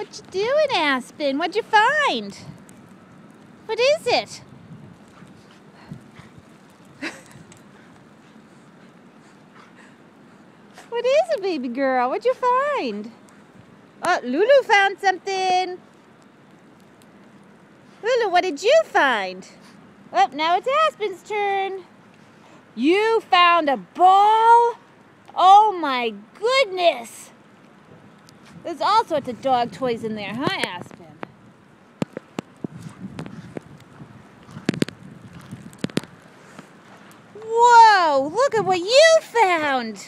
What you doing, Aspen? What'd you find? What is it? what is it, baby girl? What'd you find? Oh, Lulu found something. Lulu, what did you find? Oh, now it's Aspen's turn. You found a ball? Oh my goodness! There's all sorts of dog toys in there, huh, Aspen? Whoa, look at what you found!